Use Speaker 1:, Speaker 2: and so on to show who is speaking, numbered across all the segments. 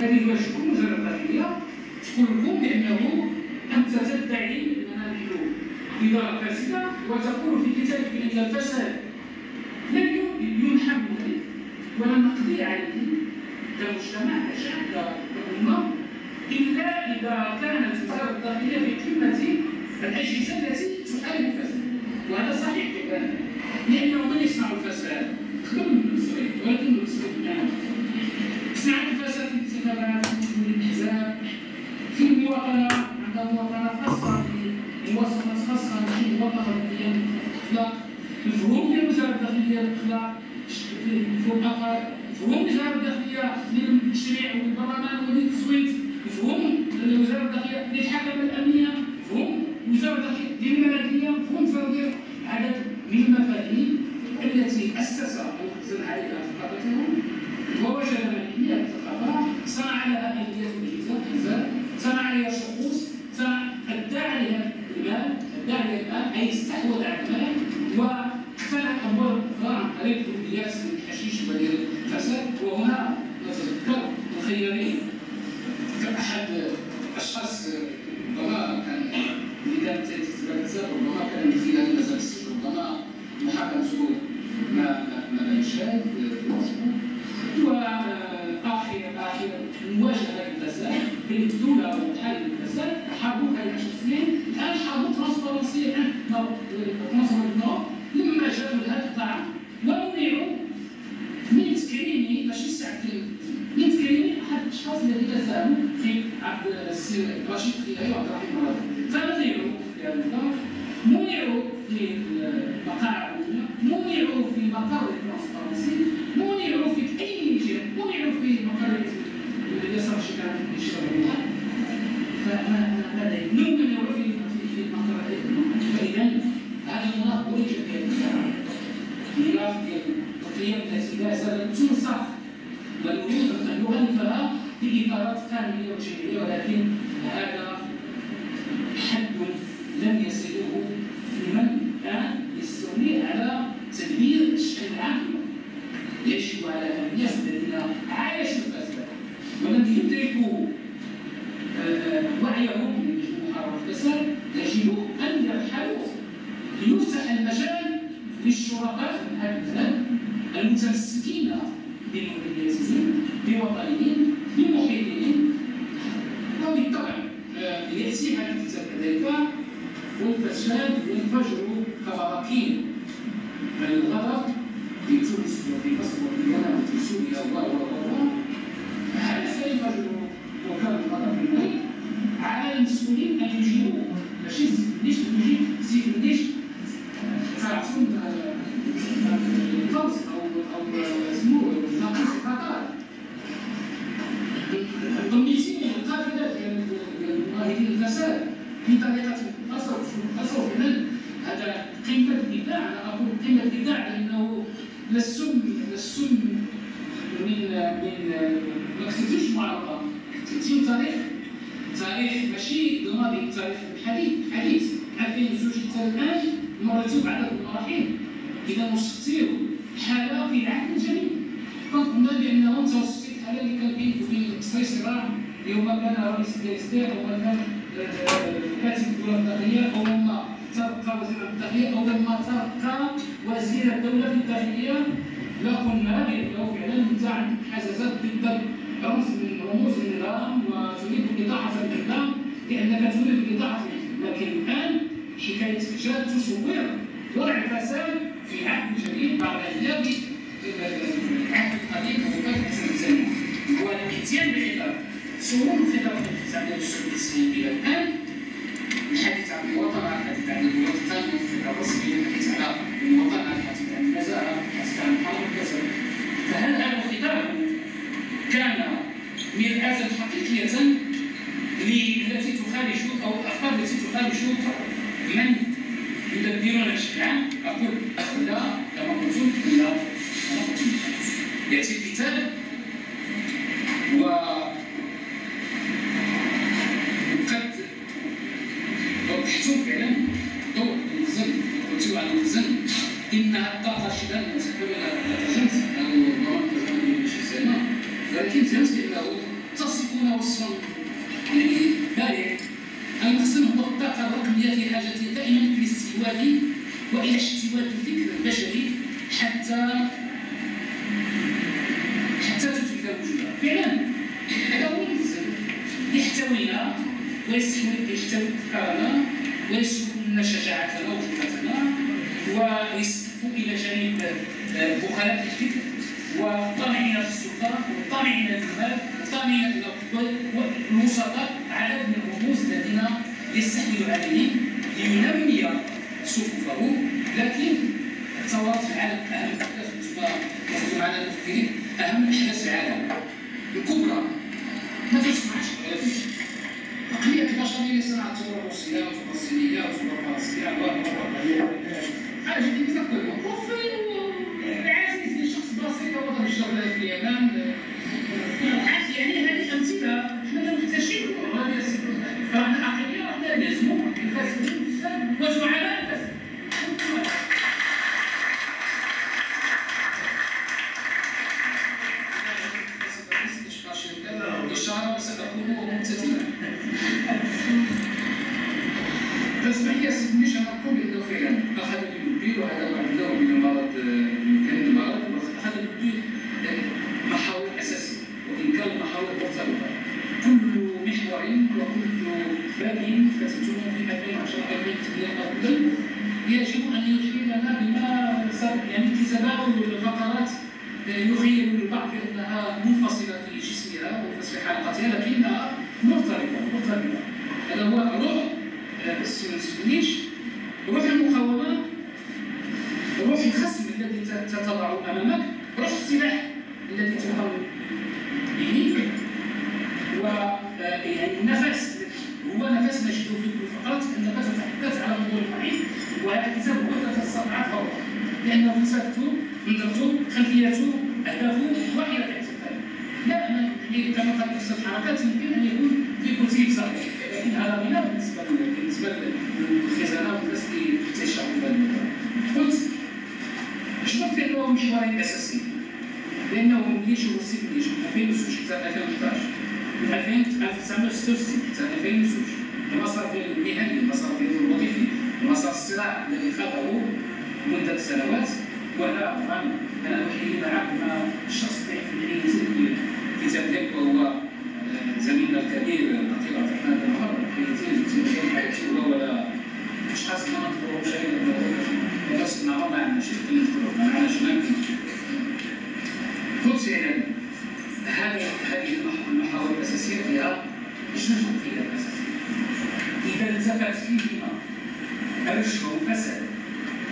Speaker 1: هذه واجبكم وزاره الداخليه تقول لكم بانه انت تدعي اننا نحن إدارة فاسدة وتقول في كتابك ان الفساد لن ينحب ولن نقضي عليه. كمجتمع كشعب كأمة إلا إذا كانت وزارة الداخلية في قمة الأجهزة التي تحارب الفساد. وهذا صحيح كذلك لأنه من يصنع الفساد. خدم المسؤولين ولكن المسؤولين صناعة الفساد في المواطنة ديال الأخلاق مفهوم ديال وزارة الداخلية الأخلاق مفهوم آخر مفهوم وزارة الداخلية للتشريع والبرلمان وللتصويت مفهوم وزارة الداخلية للحكمة الأمنية مفهوم وزارة الداخلية للمالكية مفهوم وزارة عدد من المفاهيم التي أسس المخزن عليها ثقافتهم ووجد استحوذ على المال واقتنع أموال أخرى عن طريق الكليات الحشيش وديال الفساد وهنا نتذكر الخيارين كأحد في هذا منعوا في المقاعد منعوا في مقر الترانسبارنسي منعوا في أي جهه منعوا في مقر اليسار الشكاية في الشباب فماذا نمنع في في المقر فإذا هذا المناط وليس المناط ديال القيم التي لا زالت تنصح ونريد أن نغلفها باطارات قانونيه وتشريعيه ولكن هذا العام يجب على الناس الذين عايشوا الفساد ولم يدركوا وعيهم بمحاربة الفساد يجب أن يرحلوا ليفتح المجال للشركاء هذا البلاد المتمسكين بمدنياتهم بوطنهم بمحيطهم. وبالطبع يأتي على الكتاب كذلك والفساد ينفجر كبراكين الغضب قمه الابداع أنا أقول قمه الابداع لأنه لا السم من من ما كتبتوش معرضة. كتبتي تاريخ. تاريخ ماشي الماضي تاريخ الحديث. حديث. 2002 حتى الآن مرتب عدد المراحل. إذا وصفتيه حالة في العهد الجديد. فقلنا بانه انت وصفتي الحاله اللي كان بين وبين الصراع يوم كان رئيس الدستور أو كان كاتب الدولة الداخليه أو لما ترقى وزير الداخليه أو لما ترقى وزير الدولة في الداخليه لقلنا بأنه فعلا انت عندك حساسات ضد رمز من رموز النظام وتريد الإضاعة في النظام لأنك تريد في لكن الآن حكايه جاد تصور وضع الفساد في عهد جديد بعد غياب العهد القديم وكان حسن الزمن هو الاتيان بخطاب صوروا خطاب الانقسام ديال السوفيت إلى الآن الحديث عن المواطنه الحديث عن الوطن الفكرة الرسميه الحديث على حقيقية التي تخالج أو الافكار التي تخالج من يدبرون الشريعة؟ أقول لا كما قلت لا يأتي فعلا هذا هو يحتوينا ويحتوي افكارنا ويسلب شجاعتنا وفكرتنا ويصف إلى جانب بخلاء الفكر والطامعين في السلطه والطامعين في المال والطامعين في الوسطاء عدد من الرموز الذين يستحمل عليهم لينمي صفوفه لكن في العالم اهم الاحداث معنا المفكرين اهم في العالم ممتثلة تسمح لي سيدي مش نقول بأنه فعلا أخذ بالبي وهذا واحد له من المرض كان المرض. أخذ بالبي محاور أساسية وإن كان محاور مرتبطة كل محور وكل باب كتبتم في 2010 2008 يجب أن يشير لنا بما يعني تتباول الفقرات يخيل البعض بأنها منفصلة. في جسمها وفي حلقتها لكنها مرتبطة مرتبطة هذا هو روح تسكنيش روح المقاومة روح الخصم الذي تضع أمامك روح السلاح الذي تقاوم به و يعني النفس هو نفس نجده في كل فقرات انك تتحدث على موضوع معين وهذا الكتاب هو تستطيع فوق لأنه فلسفته نظرته خلفيته أهدافه واحدة لا يعني كما قد نفس الحركات يمكن ان يكون في كتيب صحيح لكن هذا بناء بالنسبة بالنسبة للخزانه والناس اللي تشرحوا في هذا قلت شنو كانوا محورين اساسيين لأنه ملي يجوا ملي يجوا 2002 حتى 2011 من 1966 حتى 2002 المسار ديال المهني المسار ديال الوظيفي المسار الصراع الذي خاضه مده سنوات ولا طبعا أنا احيي معكم الشخص اللي في الكتاب ديالك وهو زميلنا الكبير الدكتور عبد الرحمن بن عمر في حياتي هو ولا اشخاص ما نذكرهم شيء بس مع المشاكل اللي نذكرهم معنا شمال قلت يعني هذه هذه المحاور الأساسية؟ فيها نجد فيها الأساسية؟ إذا التفت فيهما الرشوه والفساد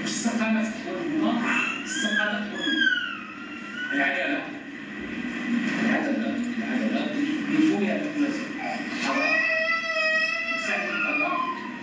Speaker 1: والسقامه تحول الماء السقامه تحول العدالة.